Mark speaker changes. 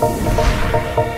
Speaker 1: Música